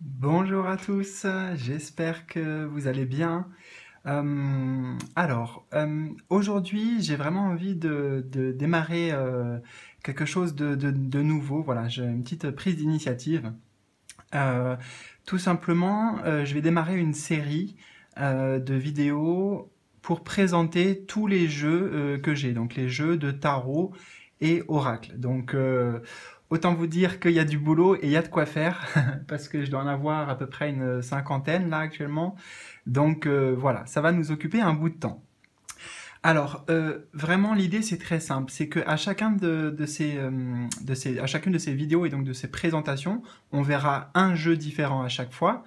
Bonjour à tous, j'espère que vous allez bien. Euh, alors, euh, aujourd'hui, j'ai vraiment envie de, démarrer euh, quelque chose de, nouveau. Voilà, j'ai une petite prise d'initiative. Tout simplement, je vais démarrer une série de vidéos pour présenter tous les jeux que j'ai, donc les jeux de tarot et oracle. Autant vous dire qu'il y a du boulot et il y a de quoi faire, parce que je dois en avoir à peu près une cinquantaine là actuellement. Donc euh, voilà, ça va nous occuper un bout de temps. Alors, euh, vraiment, l'idée, c'est très simple. C'est qu'à euh, à chacune de ces vidéos et donc de ces présentations, on verra un jeu différent à chaque fois.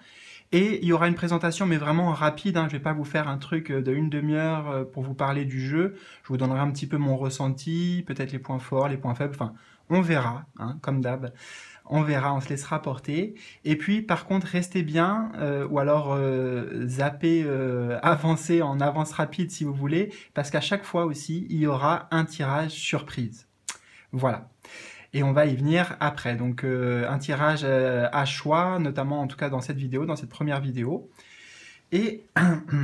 Et il y aura une présentation, mais vraiment rapide. Hein. Je vais pas vous faire un truc de une demi-heure pour vous parler du jeu. Je vous donnerai un petit peu mon ressenti, peut-être les points forts, les points faibles. Enfin, on verra, hein, comme d'hab. On verra, on se laissera porter. Et puis, par contre, restez bien, euh, ou alors euh, zappez, euh, avancez en avance rapide si vous voulez, parce qu'à chaque fois aussi, il y aura un tirage surprise. Voilà. Et on va y venir après. Donc, euh, un tirage euh, à choix, notamment en tout cas dans cette vidéo, dans cette première vidéo. Et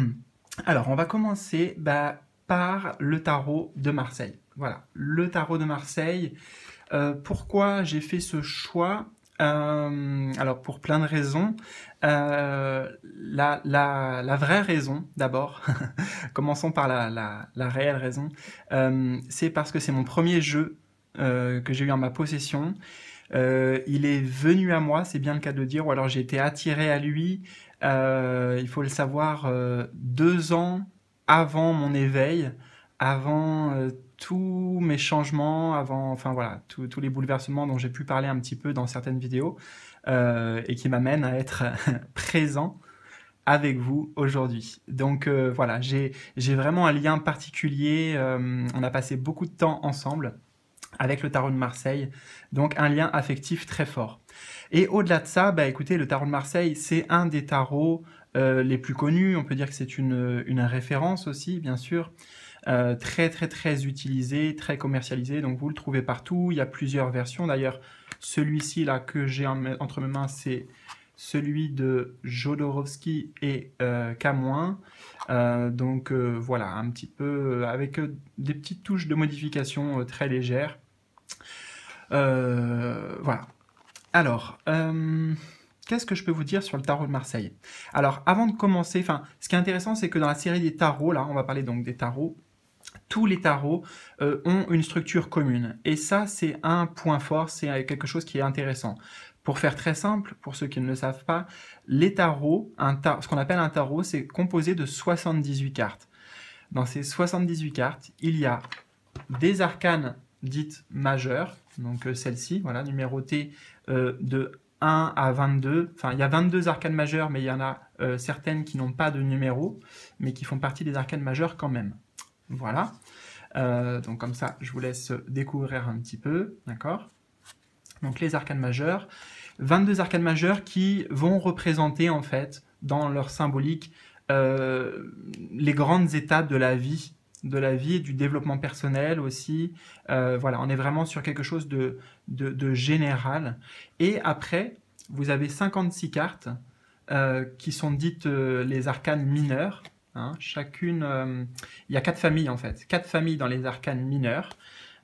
alors, on va commencer bah, par le tarot de Marseille. Voilà, le tarot de Marseille. Euh, pourquoi j'ai fait ce choix Euh, Alors, pour plein de raisons. Euh, la, vraie raison, d'abord, commençons par la, réelle raison, c'est parce que c'est mon premier jeu que j'ai eu en ma possession. Il est venu à moi, c'est bien le cas de dire, ou alors j'ai été attiré à lui, il faut le savoir, deux ans avant mon éveil, avant tous mes changements, avant, enfin voilà, tous les bouleversements dont j'ai pu parler un petit peu dans certaines vidéos, euh, et qui m'amènent à être présent avec vous aujourd'hui. Donc euh, voilà, j'ai vraiment un lien particulier, euh, on a passé beaucoup de temps ensemble avec le tarot de Marseille, donc un lien affectif très fort. Et au-delà de ça, bah écoutez, le tarot de Marseille, c'est un des tarots les plus connus, on peut dire que c'est une référence aussi, bien sûr, euh, très très très utilisé, très commercialisé, donc vous le trouvez partout, il y a plusieurs versions, d'ailleurs celui-ci là que j'ai en- entre mes mains, c'est celui de Jodorowsky et euh, Camoin, Euh, donc euh, voilà, un petit peu avec des petites touches de modification très légères. Voilà. Alors, qu'est-ce que je peux vous dire sur le tarot de Marseille? Alors, avant de commencer, ce qui est intéressant, c'est que dans la série des tarots, là, on va parler donc des tarots. Tous les tarots euh, ont une structure commune. Et ça, c'est un point fort, c'est quelque chose qui est intéressant. Pour faire très simple, pour ceux qui ne le savent pas, les tarots, ce qu'on appelle un tarot, c'est composé de 78 cartes. Dans ces 78 cartes, il y a des arcanes dites majeures, donc euh, celle-ci, voilà, numérotée euh, de 1 à 22. Enfin, il y a 22 arcanes majeures, mais il y en a certaines qui n'ont pas de numéro, mais qui font partie des arcanes majeures quand même. Voilà. Euh, donc comme ça, je vous laisse découvrir un petit peu, d'accord? Donc les arcanes majeures. 22 arcanes majeures qui vont représenter en fait, dans leur symbolique, euh, les grandes étapes de la vie de la vie et du développement personnel aussi. Euh, voilà, on est vraiment sur quelque chose de, général. Et après, vous avez 56 cartes qui sont dites les arcanes mineurs. Hein. chacune, euh, il y a quatre familles en fait, quatre familles dans les arcanes mineurs,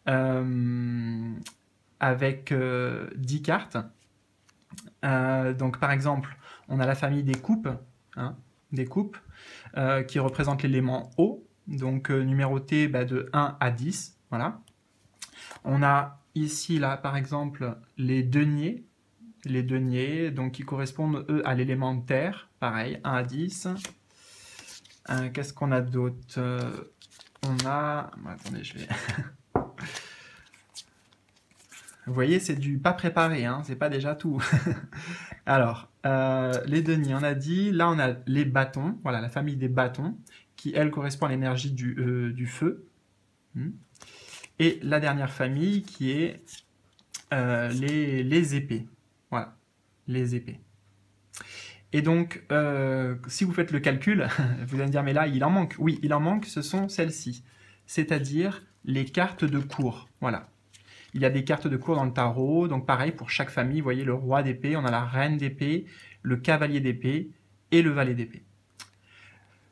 euh, avec euh, 10 cartes. Donc par exemple, on a la famille des coupes, hein, des coupes, qui représente l'élément eau, donc numéroté bah, de 1 à 10, voilà. On a ici, là, par exemple, les deniers, les deniers, donc qui correspondent, eux, à l'élément terre, pareil, 1 à 10. Euh, Qu'est-ce qu'on a d'autre? Euh, On a... Attendez, je vais... Vous voyez, c'est du pas préparé, hein, c'est pas déjà tout. Alors, euh, les deniers, on a dit. Là, on a les bâtons, voilà, la famille des bâtons, qui, elle, correspond à l'énergie du, feu. Hmm. Et la dernière famille, qui est les épées. Voilà, les épées. Et donc, euh, si vous faites le calcul, vous allez me dire, mais là, il en manque. Oui, il en manque, ce sont celles-ci. C'est-à-dire les cartes de cours. Voilà. Il y a des cartes de cours dans le tarot, donc pareil pour chaque famille, vous voyez le roi d'épée, on a la reine d'épée, le cavalier d'épée et le valet d'épée.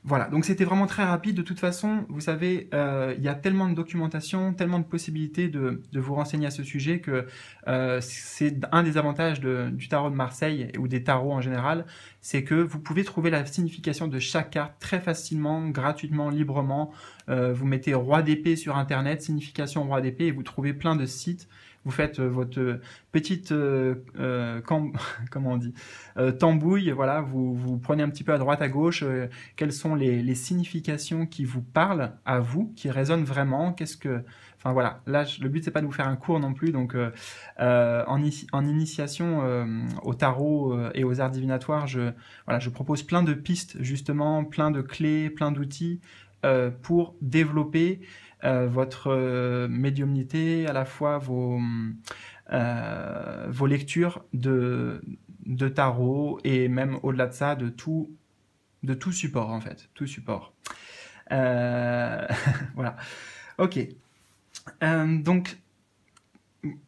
Voilà, donc c'était vraiment très rapide. De toute façon, vous savez, euh, il y a tellement de documentation, tellement de possibilités de, vous renseigner à ce sujet que euh, c'est un des avantages du tarot de Marseille ou des tarots en général, c'est que vous pouvez trouver la signification de chaque carte très facilement, gratuitement, librement. Euh, vous mettez roi d'épée sur Internet, signification roi d'épée, et vous trouvez plein de sites vous faites euh, votre euh, petite euh, comment on dit tambouille, voilà, vous, vous prenez un petit peu à droite à gauche quelles sont les, significations qui vous parlent à vous, qui résonnent vraiment, qu'est-ce que Enfin voilà, là le but c'est pas de vous faire un cours non plus, donc en, initiation au tarot et aux arts divinatoires, je, voilà, je propose plein de pistes justement, plein de clés, plein d'outils pour développer euh, votre euh, médiumnité, à la fois vos, euh, vos lectures de, de tarot et même au-delà de ça, de tout, de tout support en fait, tout support. voilà. Ok. donc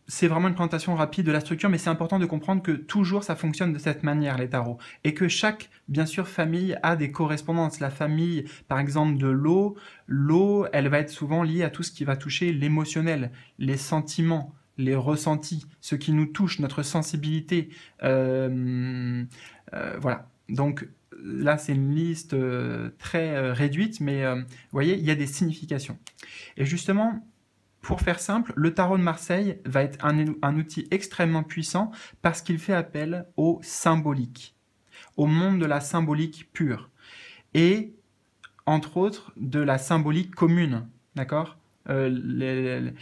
c'est vraiment une présentation rapide de la structure, mais c'est important de comprendre que toujours ça fonctionne de cette manière, les tarots. Et que chaque, bien sûr, famille a des correspondances. La famille, par exemple, de l'eau, l'eau, elle va être souvent liée à tout ce qui va toucher l'émotionnel, les sentiments, les ressentis, ce qui nous touche, notre sensibilité. Euh, euh, voilà. Donc là, c'est une liste euh, très réduite, mais vous voyez, il y a des significations. Et justement, pour faire simple, le tarot de Marseille va être un, outil extrêmement puissant parce qu'il fait appel au symbolique, au monde de la symbolique pure. Et, entre autres, de la symbolique commune, d'accord? Euh,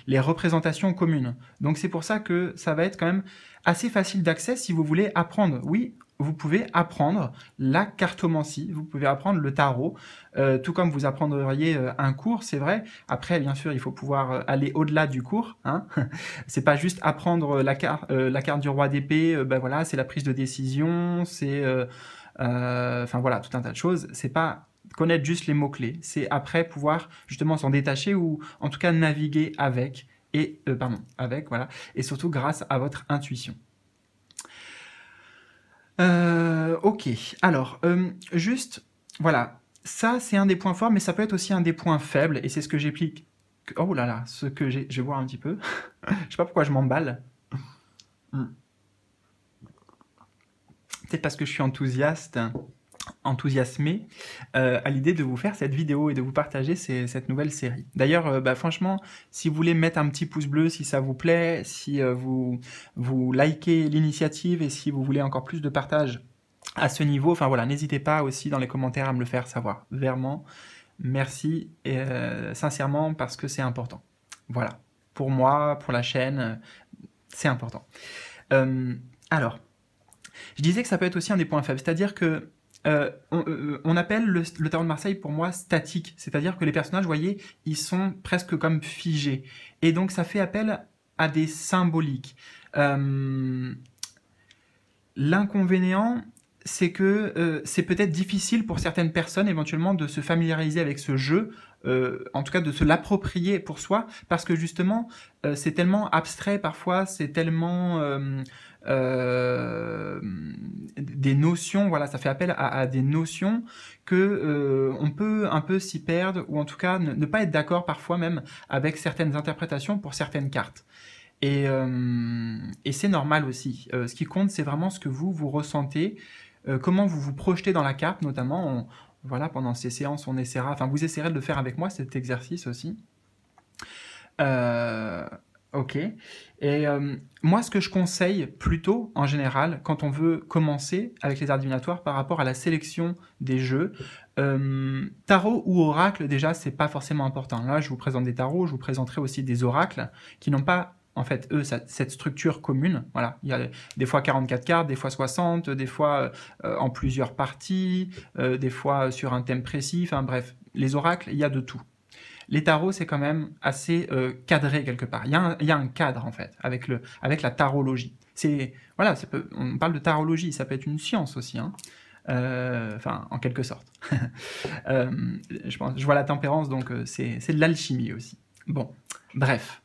les, représentations communes. Donc c'est pour ça que ça va être quand même assez facile d'accès si vous voulez apprendre. Oui, vous pouvez apprendre la cartomancie, vous pouvez apprendre le tarot, euh, tout comme vous apprendriez euh, un cours, c'est vrai. Après, bien sûr, il faut pouvoir euh, aller au-delà du cours. Hein c'est pas juste apprendre la, carte, la carte du roi d'épée, ben voilà, c'est la prise de décision, c'est, enfin voilà, tout un tas de choses. C'est pas connaître juste les mots-clés, c'est après pouvoir justement s'en détacher ou en tout cas naviguer avec, et, pardon, avec, voilà, et surtout grâce à votre intuition. Euh, ok, alors, euh, juste, voilà, ça c'est un des points forts, mais ça peut être aussi un des points faibles, et c'est ce que j'explique. Oh là là, ce que j'ai, je vais voir un petit peu. je sais pas pourquoi je m'emballe. Hmm. Peut-être parce que je suis enthousiaste enthousiasmé euh, à l'idée de vous faire cette vidéo et de vous partager cette nouvelle série. D'ailleurs, euh, bah, franchement, si vous voulez mettre un petit pouce bleu, si ça vous plaît, si euh, vous, likez l'initiative et si vous voulez encore plus de partage à ce niveau, enfin voilà, n'hésitez pas aussi dans les commentaires à me le faire savoir. Vraiment, merci et, sincèrement parce que c'est important. Voilà, pour moi, pour la chaîne, c'est important. alors, je disais que ça peut être aussi un des points faibles, c'est-à-dire que euh, euh, on, appelle le, tarot de Marseille pour moi statique, c'est-à-dire que les personnages, vous voyez, ils sont presque comme figés. Et donc ça fait appel à des symboliques. Euh, l'inconvénient, c'est que c'est peut-être difficile pour certaines personnes éventuellement de se familiariser avec ce jeu, en tout cas de se l'approprier pour soi, parce que justement c'est tellement abstrait parfois, c'est tellement des notions, voilà, ça fait appel à, des notions que euh, on peut un peu s'y perdre ou en tout cas ne, pas être d'accord parfois même avec certaines interprétations pour certaines cartes. Et, euh, et c'est normal aussi. ce qui compte, c'est vraiment ce que vous vous ressentez, comment vous vous projetez dans la carte, notamment. voilà, pendant ces séances, on essaiera, enfin, vous essaierez de le faire avec moi cet exercice aussi. Ok. Et euh, moi, ce que je conseille plutôt, en général, quand on veut commencer avec les arts divinatoires par rapport à la sélection des jeux, euh, tarot ou oracle, déjà, c'est pas forcément important. Là, je vous présente des tarots, je vous présenterai aussi des oracles qui n'ont pas, en fait, eux, cette structure commune. Voilà. Il y a des fois 44 cartes, des fois 60, des fois euh, en plusieurs parties, des fois sur un thème précis. Enfin, bref, les oracles, il y a de tout les tarots, c'est quand même assez euh, cadré quelque part. Il y, a un, cadre, en fait, avec, le, avec la tarologie. C'est, voilà, on parle de tarologie, ça peut être une science aussi, hein. euh, enfin, en quelque sorte. Euh, je, pense, je vois la tempérance, donc c'est de l'alchimie aussi. Bon, bref.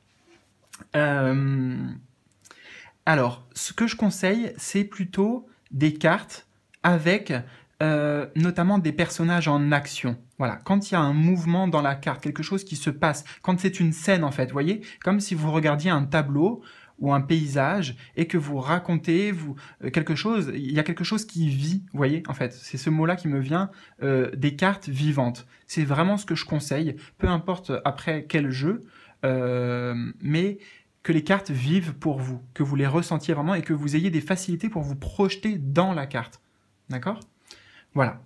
alors, ce que je conseille, c'est plutôt des cartes avec euh, notamment des personnages en action. Voilà, quand il y a un mouvement dans la carte, quelque chose qui se passe, quand c'est une scène en fait, voyez, comme si vous regardiez un tableau ou un paysage et que vous racontez vous euh, quelque chose, il y a quelque chose qui vit, voyez, en fait, c'est ce mot-là qui me vient, euh, des cartes vivantes. C'est vraiment ce que je conseille, peu importe après quel jeu, mais que les cartes vivent pour vous, que vous les ressentiez vraiment et que vous ayez des facilités pour vous projeter dans la carte. D'accord? Voilà.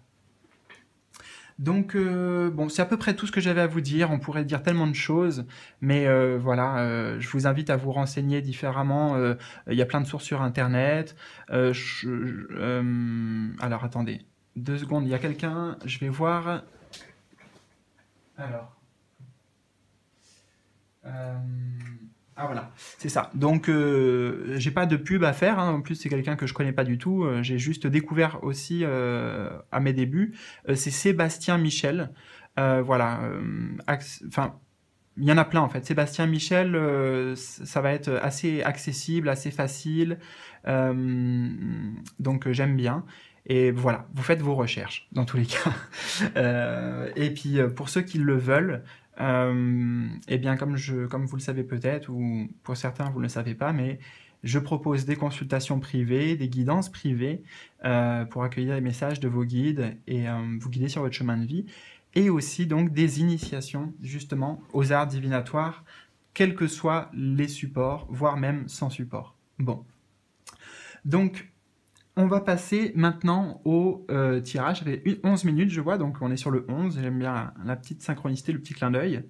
Donc, euh, bon, c'est à peu près tout ce que j'avais à vous dire. On pourrait dire tellement de choses, mais euh, voilà, euh, je vous invite à vous renseigner différemment. Il y a plein de sources sur Internet. alors, attendez, deux secondes, il y a quelqu'un, je vais voir. Alors. Ah voilà, c'est ça. Donc euh, j'ai pas de pub à faire. Hein. En plus c'est quelqu'un que je connais pas du tout. Euh, j'ai juste découvert aussi euh, à mes débuts. c'est Sébastien Michel. voilà. Enfin, il y en a plein en fait. Sébastien Michel, ça va être assez accessible, assez facile. donc j'aime bien. Et voilà, vous faites vos recherches dans tous les cas. et puis pour ceux qui le veulent, eh bien, comme, je, comme vous le savez peut-être, ou pour certains vous ne le savez pas, mais je propose des consultations privées, des guidances privées euh, pour accueillir les messages de vos guides et euh, vous guider sur votre chemin de vie, et aussi donc des initiations justement aux arts divinatoires, quels que soient les supports, voire même sans support. Bon. Donc, on va passer maintenant au euh, tirage. Ça fait 11 minutes, je vois, donc on est sur le 11. J'aime bien la, petite synchronicité, le petit clin d'œil.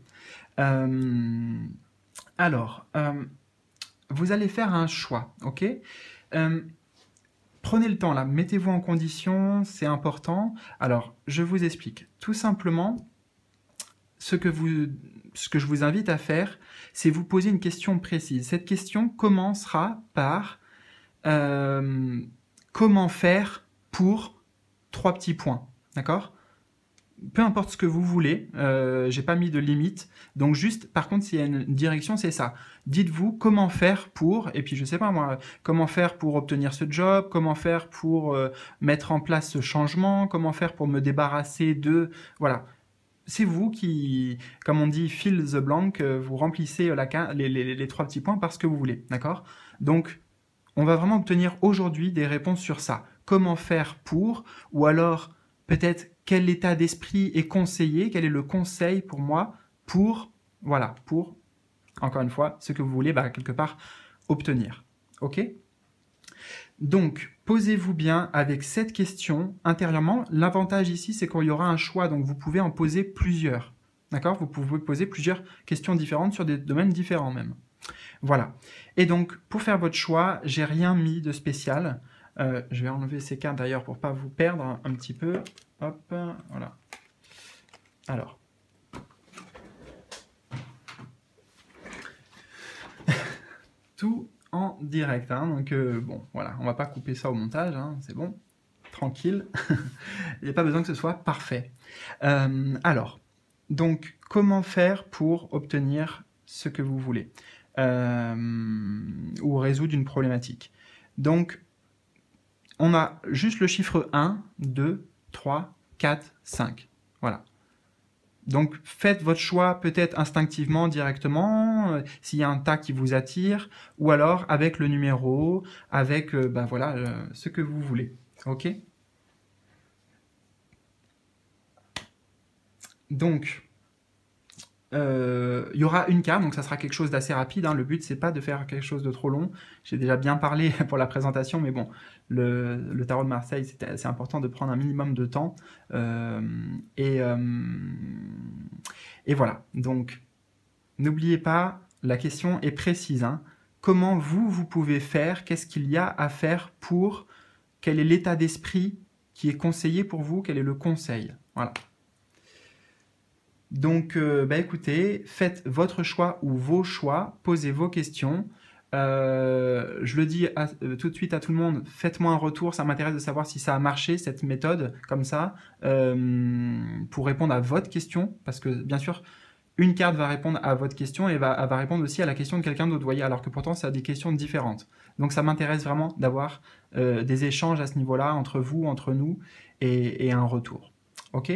Euh, alors, euh, vous allez faire un choix, ok? Prenez le temps là, mettez-vous en condition, c'est important. Alors, je vous explique. Tout simplement, ce que je vous invite à faire, c'est vous poser une question précise. Cette question commencera par comment faire pour trois petits points. D'accord? Peu importe ce que vous voulez, euh, j'ai pas mis de limite. Donc juste, par contre, s'il y a une direction, c'est ça. Dites-vous comment faire pour, et puis je sais pas moi, comment faire pour obtenir ce job, comment faire pour euh, mettre en place ce changement, comment faire pour me débarrasser de, voilà. C'est vous qui, comme on dit, fill the blank, euh, vous remplissez les, les trois petits points parce que vous voulez, d'accord? Donc on va vraiment obtenir aujourd'hui des réponses sur ça. Comment faire pour, ou alors peut-être quel état d'esprit est conseillé, quel est le conseil pour moi pour, voilà, pour, encore une fois, ce que vous voulez, bah, quelque part, obtenir. OK? Donc, posez-vous bien avec cette question intérieurement. L'avantage ici, c'est qu'il y aura un choix, donc vous pouvez en poser plusieurs. D'accord? Vous pouvez poser plusieurs questions différentes sur des domaines différents même. Voilà. Et donc, pour faire votre choix, j'ai rien mis de spécial. Euh, je vais enlever ces cartes d'ailleurs pour pas vous perdre un, petit peu. Hop, voilà. Alors. Tout en direct. Hein. donc, euh, bon, voilà, on va pas couper ça au montage, hein, c'est bon. Tranquille. Il n'y a pas besoin que ce soit parfait. Euh, alors, donc, comment faire pour obtenir ce que vous voulez? Ou résoudre une problématique. Donc, on a juste le chiffre 1, 2, 3, 4, 5. Voilà. Donc faites votre choix peut-être instinctivement, directement, euh, s'il y a un tas qui vous attire, ou alors avec le numéro, avec euh, ben voilà, ce que vous voulez. Ok? Donc, euh, il y aura une carte, donc ça sera quelque chose d'assez rapide. Hein. Le but, c'est pas de faire quelque chose de trop long. J'ai déjà bien parlé pour la présentation, mais bon, le, tarot de Marseille, c'est important de prendre un minimum de temps. Euh, et, euh, et voilà. Donc, n'oubliez pas, la question est précise. Hein. Comment vous, vous pouvez faire? Qu'est-ce qu'il y a à faire pour? Quel est l'état d'esprit qui est conseillé pour vous? Quel est le conseil? Voilà. Donc, euh, bah, écoutez, faites votre choix ou vos choix, posez vos questions. Euh, je le dis euh, tout de suite à tout le monde, faites-moi un retour, ça m'intéresse de savoir si ça a marché, cette méthode, comme ça, pour répondre à votre question, parce que bien sûr, une carte va répondre à votre question et va, va répondre aussi à la question de quelqu'un d'autre, voyez, alors que pourtant, ça a des questions différentes. Donc, ça m'intéresse vraiment d'avoir des échanges à ce niveau-là, entre vous, entre nous, et, et un retour. OK?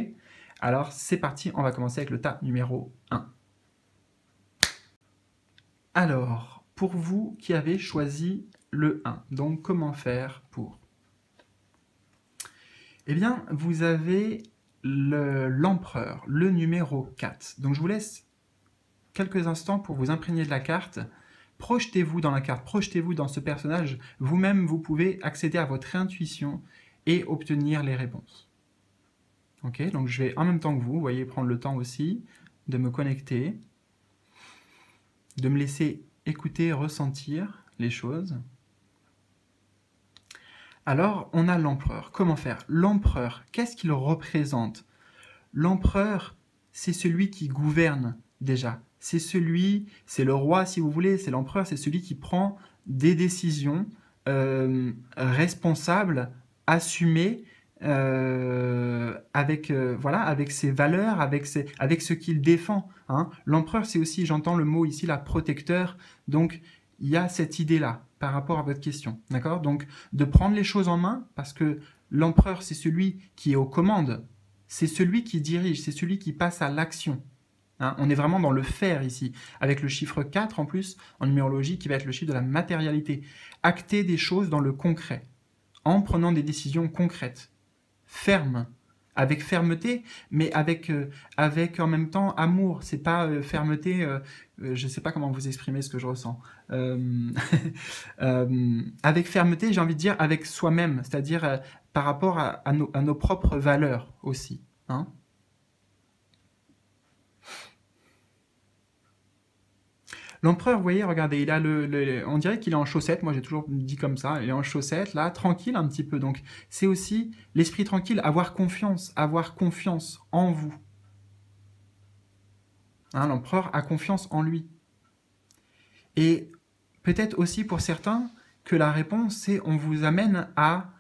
Alors, c'est parti, on va commencer avec le tas numéro 1. Alors, pour vous qui avez choisi le 1, donc comment faire pour? Eh bien, vous avez l'empereur, le, numéro 4. Donc je vous laisse quelques instants pour vous imprégner de la carte. Projetez-vous dans la carte, projetez-vous dans ce personnage. Vous-même, vous pouvez accéder à votre intuition et obtenir les réponses. Donc je vais en même temps que vous, vous voyez, prendre le temps aussi de me connecter, de me laisser écouter, ressentir les choses. Alors, on a l'empereur. Comment faire? L'empereur, qu'est-ce qu'il représente? L'empereur, c'est celui qui gouverne déjà. C'est celui, c'est le roi si vous voulez, c'est l'empereur, c'est celui qui prend des décisions euh, responsables, assumées, euh, avec euh, voilà avec ses valeurs, avec ses, avec ce qu'il défend. Hein. L'empereur, c'est aussi, j'entends le mot ici, la protecteur. Donc il y a cette idée là par rapport à votre question. D'accord? Donc, de prendre les choses en main, parce que l'empereur, c'est celui qui est aux commandes, c'est celui qui dirige, c'est celui qui passe à l'action. Hein, on est vraiment dans le faire ici, avec le chiffre 4 en plus, en numérologie, qui va être le chiffre de la matérialité. Acter des choses dans le concret, en prenant des décisions concrètes, fermes, avec fermeté, mais avec, euh, avec en même temps amour. C'est pas euh, fermeté, euh, je sais pas comment vous exprimer ce que je ressens. avec fermeté, j'ai envie de dire avec soi-même, c'est-à-dire par rapport à, nos, à, nos, propres valeurs aussi. Hein L'empereur, vous voyez, regardez, il a le, on dirait qu'il est en chaussettes. Moi, j'ai toujours dit comme ça. Il est en chaussettes, là, tranquille un petit peu. Donc, c'est aussi l'esprit tranquille, avoir confiance, avoir confiance en vous. Hein, l'empereur a confiance en lui. Et peut-être aussi pour certains que la réponse, c'est on vous amène à,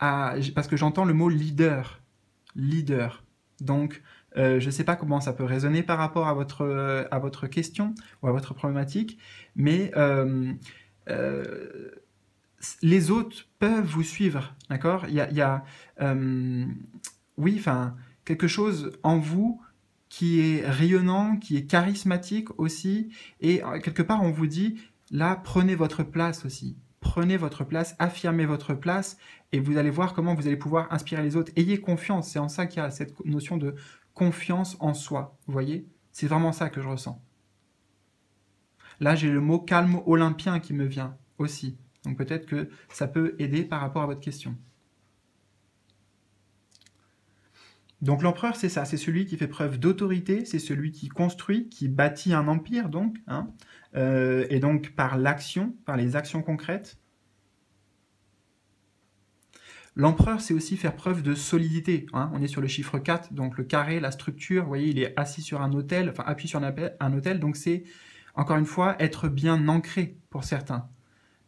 à parce que j'entends le mot leader, leader. Donc, euh, je ne sais pas comment ça peut résonner par rapport à votre, euh, à votre question ou à votre problématique, mais euh, les autres peuvent vous suivre, d'accord? Il y a, y a oui, enfin, quelque chose en vous qui est rayonnant, qui est charismatique aussi, et quelque part on vous dit, là, prenez votre place aussi, prenez votre place, affirmez votre place, et vous allez voir comment vous allez pouvoir inspirer les autres. Ayez confiance, c'est en ça qu'il y a cette notion de confiance en soi. Vous voyez? C'est vraiment ça que je ressens. Là, j'ai le mot calme olympien qui me vient aussi. Donc peut-être que ça peut aider par rapport à votre question. Donc l'empereur, c'est ça, c'est celui qui fait preuve d'autorité, c'est celui qui construit, qui bâtit un empire, donc, hein, euh, et donc par l'action, par les actions concrètes, L'empereur, c'est aussi faire preuve de solidité. Hein. On est sur le chiffre 4, donc le carré, la structure, vous voyez, il est assis sur un hôtel, enfin appuyé sur un hôtel, donc c'est, encore une fois, être bien ancré pour certains.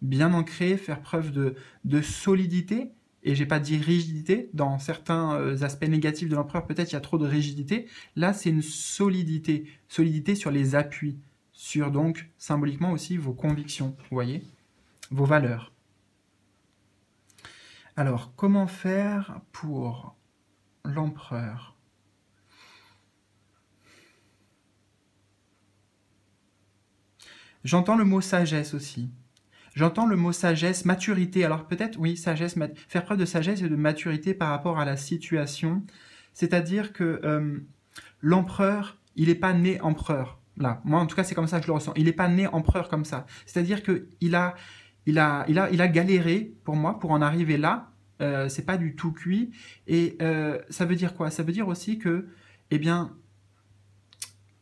Bien ancré, faire preuve de, solidité, et j'ai pas dit rigidité, dans certains euh, aspects négatifs de l'empereur, peut-être il y a trop de rigidité. Là, c'est une solidité, solidité sur les appuis, sur donc symboliquement aussi vos convictions, vous voyez, vos valeurs. Alors, comment faire pour l'empereur? J'entends le mot sagesse aussi. J'entends le mot sagesse, maturité. Alors peut-être, oui, sagesse, faire preuve de sagesse et de maturité par rapport à la situation. C'est-à-dire que euh, l'empereur, il n'est pas né empereur. Là, moi en tout cas, c'est comme ça que je le ressens. Il n'est pas né empereur comme ça. C'est-à-dire qu'il a, il a, il a, il a galéré pour moi pour en arriver là. Euh, c'est pas du tout cuit. Et euh, ça veut dire quoi? Ça veut dire aussi que, eh bien,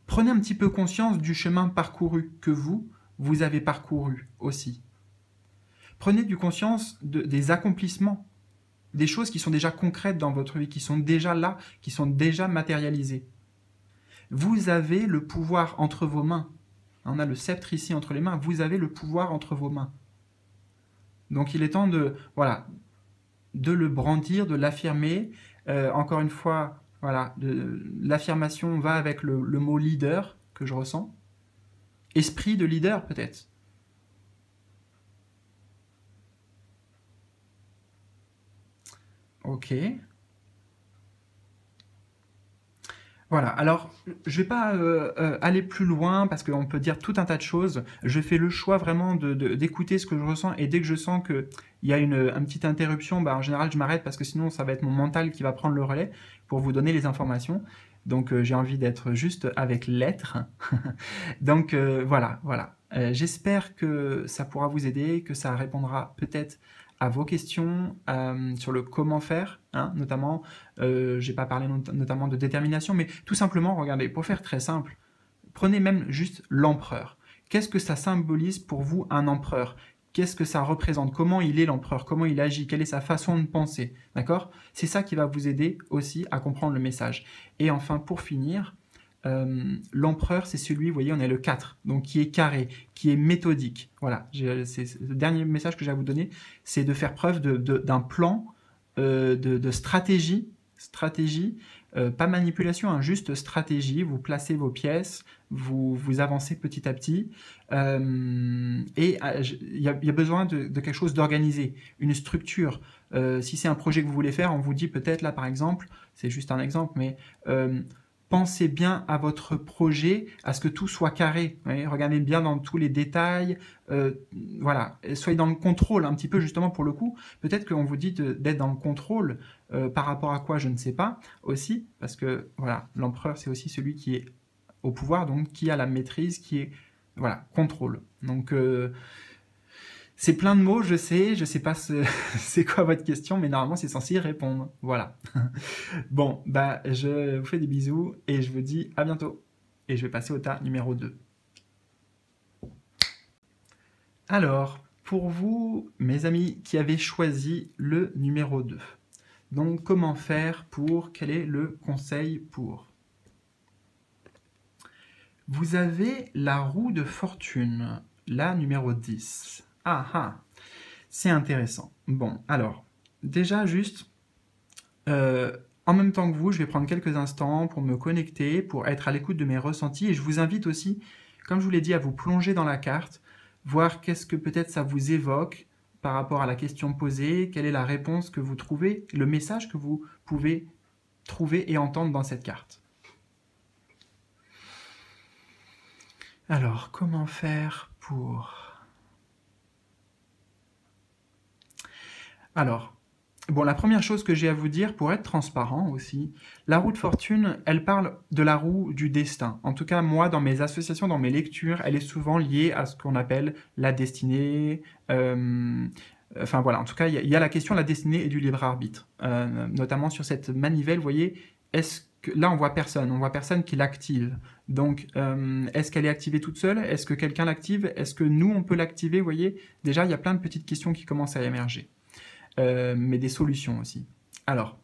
prenez un petit peu conscience du chemin parcouru que vous, vous avez parcouru aussi. Prenez du conscience des accomplissements, des choses qui sont déjà concrètes dans votre vie, qui sont déjà là, qui sont déjà matérialisées. Vous avez le pouvoir entre vos mains. On a le sceptre ici entre les mains. Vous avez le pouvoir entre vos mains. Donc il est temps de, voilà, de le brandir, de l'affirmer. Euh, encore une fois, Voilà, l'affirmation va avec le, le mot leader que je ressens. Esprit de leader peut-être. Ok. Voilà, alors je vais pas euh, euh, aller plus loin parce qu'on peut dire tout un tas de choses. Je fais le choix vraiment d'écouter ce que je ressens et dès que je sens qu'il y a une, petite interruption, bah, en général je m'arrête parce que sinon ça va être mon mental qui va prendre le relais pour vous donner les informations. Donc euh, j'ai envie d'être juste avec l'être. Donc voilà, voilà. J'espère que ça pourra vous aider, que ça répondra peut-être à vos questions euh, sur le comment faire, hein, notamment, euh, j'ai pas parlé notamment de détermination, mais tout simplement, regardez, pour faire très simple, prenez même juste l'empereur. Qu'est-ce que ça symbolise pour vous un empereur? Qu'est-ce que ça représente? Comment il est l'empereur? Comment il agit? Quelle est sa façon de penser? D'accord? C'est ça qui va vous aider aussi à comprendre le message. Et enfin, pour finir, euh, l'empereur, c'est celui, vous voyez, on est le 4, donc qui est carré, qui est méthodique. Voilà, c'est le dernier message que j'ai à vous donner, c'est de faire preuve d'un plan, euh, de, stratégie, stratégie, euh, pas manipulation, hein, juste stratégie. Vous placez vos pièces, vous, vous avancez petit à petit, et il y, a besoin de quelque chose d'organisé, une structure. si c'est un projet que vous voulez faire, on vous dit peut-être là, par exemple, c'est juste un exemple, mais pensez bien à votre projet, à ce que tout soit carré. regardez bien dans tous les détails. Euh, voilà, soyez dans le contrôle un petit peu justement pour le coup. Peut-être qu'on vous dit d'être dans le contrôle euh, par rapport à quoi, je ne sais pas aussi, parce que voilà, l'empereur c'est aussi celui qui est au pouvoir, donc qui a la maîtrise, qui est voilà contrôle. Donc euh, c'est plein de mots, je sais, je sais pas c'est quoi votre question, mais normalement c'est censé y répondre. Voilà. bon, bah je vous fais des bisous et je vous dis à bientôt. Et je vais passer au tas numéro 2. Alors, pour vous, mes amis qui avez choisi le numéro 2, donc comment faire pour, quel est le conseil pour? Vous avez la roue de fortune, la numéro 10. Ah ah, c'est intéressant. Bon, alors, déjà juste, euh, en même temps que vous, je vais prendre quelques instants pour me connecter, pour être à l'écoute de mes ressentis, et je vous invite aussi, comme je vous l'ai dit, à vous plonger dans la carte, voir qu'est-ce que peut-être ça vous évoque par rapport à la question posée, quelle est la réponse que vous trouvez, le message que vous pouvez trouver et entendre dans cette carte. Alors, comment faire pour Alors, bon, la première chose que j'ai à vous dire, pour être transparent aussi, la roue de fortune, elle parle de la roue du destin. En tout cas, moi, dans mes associations, dans mes lectures, elle est souvent liée à ce qu'on appelle la destinée. Euh, enfin voilà, en tout cas, il y, a la question de la destinée et du libre arbitre. Euh, notamment sur cette manivelle, vous voyez, est-ce que là, on voit personne, on voit personne qui l'active. Donc, euh, est-ce qu'elle est activée toute seule? Est-ce que quelqu'un l'active? Est-ce que nous, on peut l'activer? Voyez, déjà, il y a plein de petites questions qui commencent à émerger. Euh, mais des solutions aussi. Alors,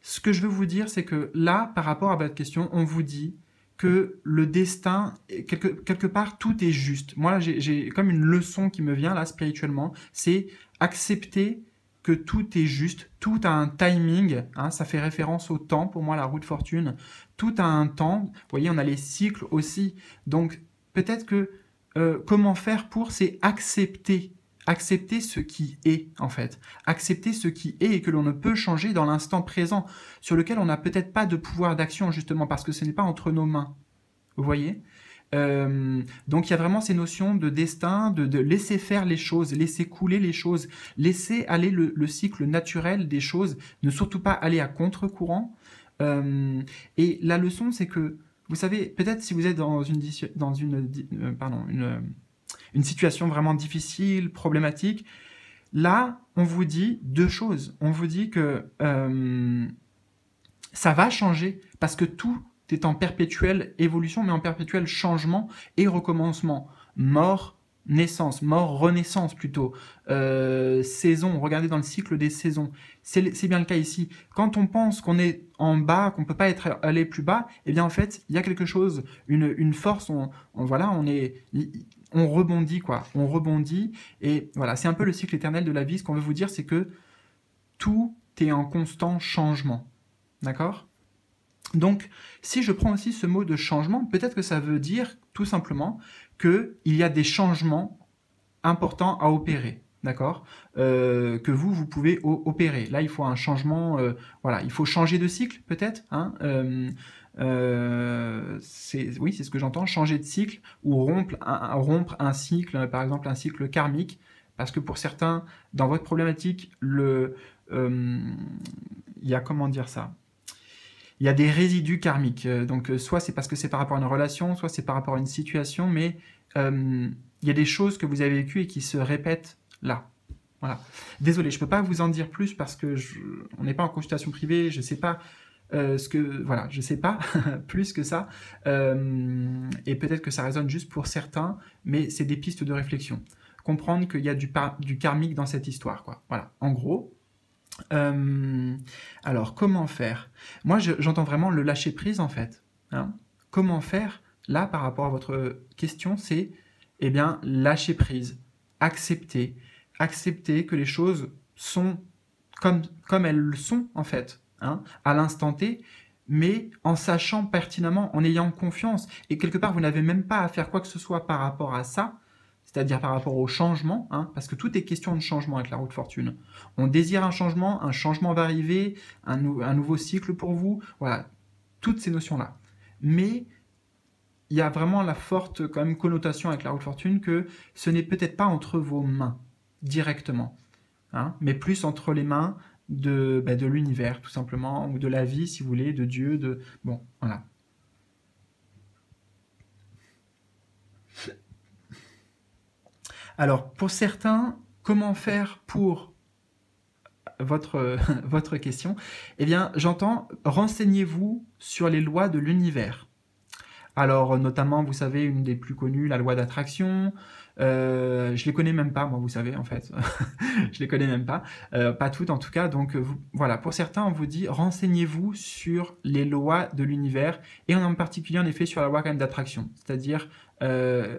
ce que je veux vous dire, c'est que là, par rapport à votre question, on vous dit que le destin, quelque, part, tout est juste. Moi, j'ai comme une leçon qui me vient là spirituellement, c'est accepter que tout est juste, tout a un timing, hein, ça fait référence au temps, pour moi, la roue de fortune, tout a un temps, vous voyez, on a les cycles aussi, donc peut-être que euh, comment faire pour, c'est accepter accepter ce qui est, en fait. Accepter ce qui est et que l'on ne peut changer dans l'instant présent, sur lequel on n'a peut-être pas de pouvoir d'action, justement, parce que ce n'est pas entre nos mains. Vous voyez? Euh, donc il y a vraiment ces notions de destin, de, laisser faire les choses, laisser couler les choses, laisser aller le, cycle naturel des choses, ne surtout pas aller à contre-courant. Euh, et la leçon, c'est que, vous savez, peut-être si vous êtes dans une, dans une, euh, pardon, une une situation vraiment difficile, problématique, là, on vous dit deux choses. On vous dit que euh, ça va changer parce que tout est en perpétuelle évolution, mais en perpétuel changement et recommencement. Mort, naissance, mort, renaissance plutôt, euh, saison, regardez dans le cycle des saisons, c'est bien le cas ici. Quand on pense qu'on est en bas, qu'on peut pas être allé plus bas, eh bien en fait, il y a quelque chose, une, force, voilà, on est, on rebondit, quoi. On rebondit. Et voilà, c'est un peu le cycle éternel de la vie. Ce qu'on veut vous dire, c'est que tout est en constant changement. D'accord? Donc, si je prends aussi ce mot de changement, peut-être que ça veut dire tout simplement qu'il y a des changements importants à opérer d'accord euh, Que vous, vous pouvez opérer. Là, il faut un changement, euh, voilà, il faut changer de cycle, peut-être. Hein euh, oui, c'est ce que j'entends, changer de cycle ou rompre un, rompre un cycle, par exemple un cycle karmique, parce que pour certains, dans votre problématique, il y a comment dire ça? Il y a des résidus karmiques. Donc, soit c'est parce que c'est par rapport à une relation, soit c'est par rapport à une situation, mais il y a des choses que vous avez vécues et qui se répètent là. Voilà. Désolé, je ne peux pas vous en dire plus parce que on n'est pas en consultation privée, je ne sais pas euh, ce que voilà, je sais pas plus que ça, euh, et peut-être que ça résonne juste pour certains, mais c'est des pistes de réflexion. Comprendre qu'il y a du, du karmique dans cette histoire, quoi. Voilà. En gros. Euh, alors, comment faire? Moi, j'entends vraiment le lâcher prise en fait. Hein. comment faire là par rapport à votre question C'est eh bien lâcher prise, accepter, accepter que les choses sont comme, comme elles le sont en fait, hein, à l'instant T, mais en sachant pertinemment, en ayant confiance. Et quelque part, vous n'avez même pas à faire quoi que ce soit par rapport à ça, c'est-à-dire par rapport au changement, hein, parce que tout est question de changement avec la route fortune. On désire un changement, un changement va arriver, un, un nouveau cycle pour vous, voilà, toutes ces notions-là. Mais il y a vraiment la forte quand même connotation avec la route fortune que ce n'est peut-être pas entre vos mains directement, hein, mais plus entre les mains de, bah, de l'univers, tout simplement, ou de la vie, si vous voulez, de Dieu, de... Bon, voilà. Alors, pour certains, comment faire pour votre, votre question? Eh bien, j'entends, renseignez-vous sur les lois de l'univers. Alors, notamment, vous savez, une des plus connues, la loi d'attraction, euh, je les connais même pas, moi, vous savez, en fait. je les connais même pas. Euh, pas toutes, en tout cas. Donc, euh, voilà. Pour certains, on vous dit, renseignez-vous sur les lois de l'univers, et en particulier, en effet, sur la loi quand même d'attraction. C'est-à-dire, euh,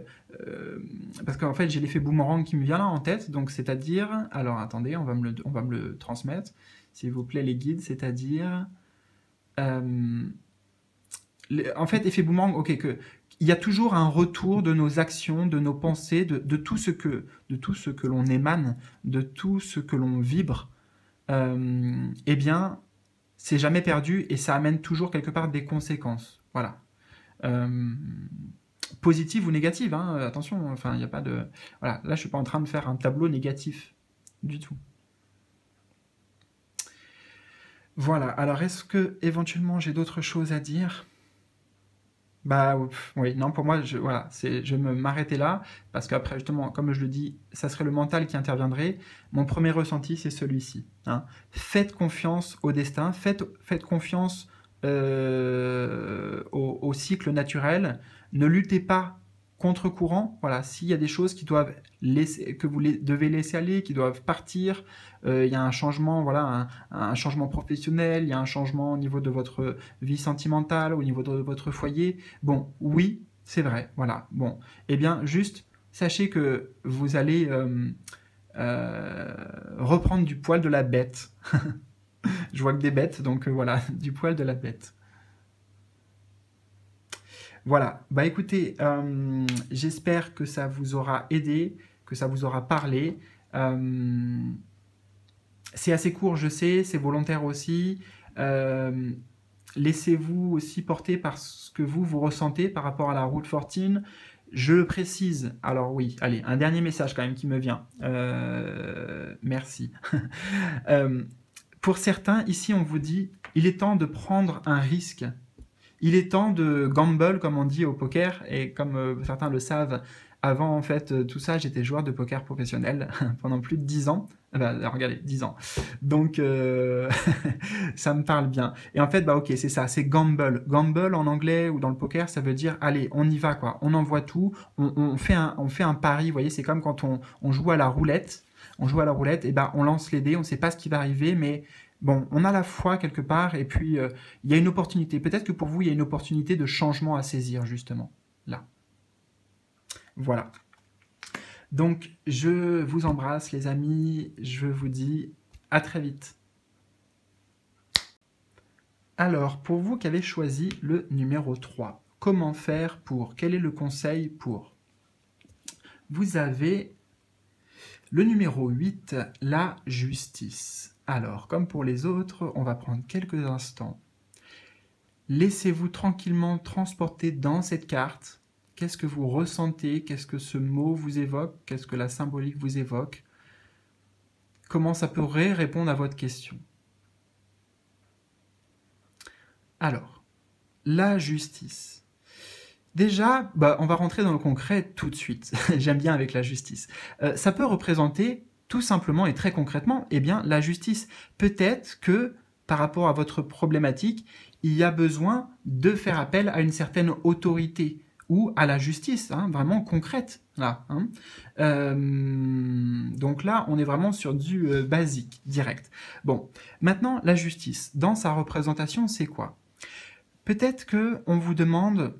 parce qu'en fait, j'ai l'effet boomerang qui me vient là en tête. Donc, c'est-à-dire, alors, attendez, on va me le transmettre. S'il vous plaît, les guides, c'est-à-dire... en fait, effet boomerang, ok, il y a toujours un retour de nos actions, de nos pensées, de, tout ce que, l'on émane, de tout ce que l'on vibre. Euh, eh bien, c'est jamais perdu et ça amène toujours quelque part des conséquences. Voilà. Euh, positives ou négatives, hein, attention, enfin, il n'y a pas de... Voilà, là, je suis pas en train de faire un tableau négatif du tout. Voilà, alors est-ce que éventuellement j'ai d'autres choses à dire? Bah oui, non, pour moi, je, voilà, c'est, je m'arrêter là, parce qu'après, justement, comme je le dis, ça serait le mental qui interviendrait. Mon premier ressenti, c'est celui-ci. Hein. Faites confiance au destin, faites, faites confiance euh, au, cycle naturel. Ne luttez pas contre-courant. Voilà, s'il y a des choses qui doivent que vous devez laisser aller, qui doivent partir, euh, il y a un changement, voilà, un, changement professionnel, il y a un changement au niveau de votre vie sentimentale, au niveau de votre foyer. Bon, oui, c'est vrai. Voilà. Bon, eh bien, juste sachez que vous allez euh, euh, reprendre du poil de la bête. Je vois que des bêtes, donc voilà, du poil de la bête. Voilà, bah écoutez, euh, j'espère que ça vous aura aidé, que ça vous aura parlé. Euh, c'est assez court, je sais, c'est volontaire aussi. Euh, laissez-vous aussi porter par ce que vous, vous ressentez par rapport à la route 14. Je le précise, alors oui, allez, un dernier message quand même qui me vient. merci. pour certains, ici, on vous dit, il est temps de prendre un risque il est temps de gamble, comme on dit au poker, et comme euh, certains le savent, avant en fait euh, tout ça, j'étais joueur de poker professionnel pendant plus de 10 ans. regardez, 10 ans. Donc euh, ça me parle bien. Et en fait, bah ok, c'est ça, c'est gamble. Gamble en anglais ou dans le poker, ça veut dire allez, on y va quoi. On envoie tout, on, fait, un, on fait un pari. Vous voyez, c'est comme quand on, on, joue à la roulette. On joue à la roulette, et ben on lance les dés, on ne sait pas ce qui va arriver, mais bon, on a la foi quelque part, et puis euh, il y a une opportunité. Peut-être que pour vous, il y a une opportunité de changement à saisir, justement, là. Voilà. Donc, je vous embrasse, les amis. Je vous dis à très vite. Alors, pour vous qui avez choisi le numéro 3, comment faire pour Quel est le conseil pour? Vous avez le numéro 8, la justice. Alors, comme pour les autres, on va prendre quelques instants. Laissez-vous tranquillement transporter dans cette carte. Qu'est-ce que vous ressentez? Qu'est-ce que ce mot vous évoque? Qu'est-ce que la symbolique vous évoque? Comment ça pourrait répondre à votre question? Alors, la justice. Déjà, bah, on va rentrer dans le concret tout de suite. J'aime bien avec la justice. Euh, ça peut représenter tout simplement et très concrètement, eh bien, la justice. Peut-être que par rapport à votre problématique, il y a besoin de faire appel à une certaine autorité ou à la justice, hein, vraiment concrète. Là, hein. euh, donc là, on est vraiment sur du euh, basique, direct. Bon, maintenant, la justice, dans sa représentation, c'est quoi? Peut-être que on vous demande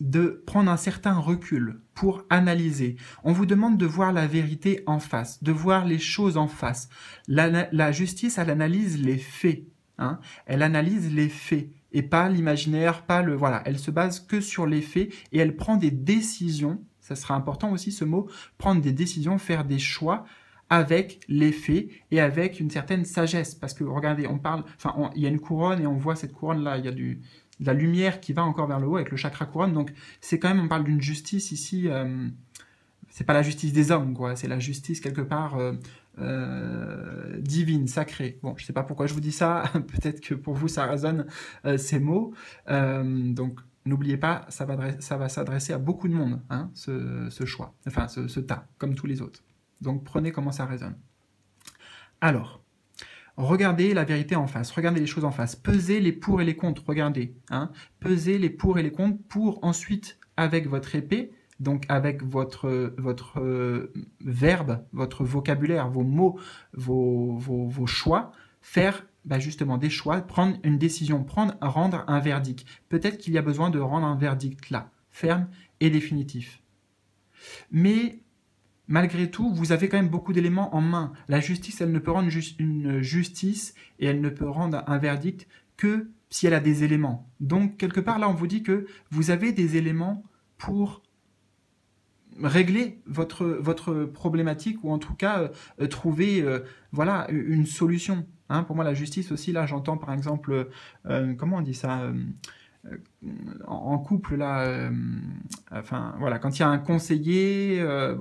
de prendre un certain recul pour analyser. On vous demande de voir la vérité en face, de voir les choses en face. La, justice, elle analyse les faits. Hein. Elle analyse les faits et pas l'imaginaire, pas le voilà. Elle se base que sur les faits et elle prend des décisions. Ça sera important aussi ce mot, prendre des décisions, faire des choix avec les faits et avec une certaine sagesse. Parce que regardez, on parle, enfin, il y a une couronne et on voit cette couronne là, il y a du, la lumière qui va encore vers le haut avec le chakra couronne. Donc c'est quand même, on parle d'une justice ici, euh, c'est pas la justice des hommes, quoi, c'est la justice quelque part euh, euh, divine, sacrée. Bon, je sais pas pourquoi je vous dis ça, peut-être que pour vous ça résonne ces mots. donc n'oubliez pas, ça va, ça va s'adresser à beaucoup de monde, hein, ce, choix, enfin ce, ce tas, comme tous les autres. Donc prenez comment ça résonne. Alors, regardez la vérité en face, regardez les choses en face, pesez les pour et les contre, regardez, hein, pesez les pour et les contre pour ensuite, avec votre épée, donc avec votre, euh, verbe, votre vocabulaire, vos mots, vos, vos, choix, faire bah, justement des choix, prendre une décision, prendre, rendre un verdict. Peut-être qu'il y a besoin de rendre un verdict là, ferme et définitif. Mais malgré tout, vous avez quand même beaucoup d'éléments en main. La justice, elle ne peut rendre une justice et elle ne peut rendre un verdict que si elle a des éléments. Donc, quelque part, là, on vous dit que vous avez des éléments pour régler votre, problématique ou en tout cas euh, trouver euh, voilà, une solution. Hein. pour moi, la justice aussi, là, j'entends par exemple, euh, comment on dit ça en couple là, euh, enfin voilà, quand il y a un conseiller, euh,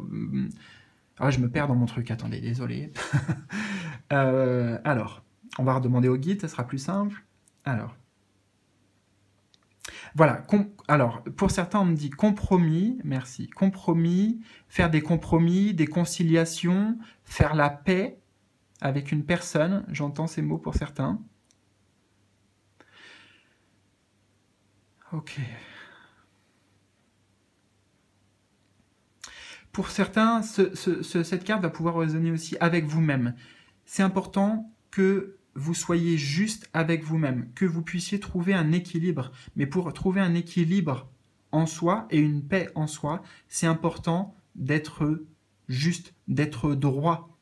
ah, je me perds dans mon truc. Attendez, désolé. Euh, alors, on va redemander au guide, ça sera plus simple. Alors, voilà. alors, pour certains, on me dit compromis. Merci. Compromis, faire des compromis, des conciliations, faire la paix avec une personne. J'entends ces mots pour certains. Ok. Pour certains, cette carte va pouvoir résonner aussi avec vous-même. C'est important que vous soyez juste avec vous-même, que vous puissiez trouver un équilibre. Mais pour trouver un équilibre en soi et une paix en soi, c'est important d'être juste, d'être droit.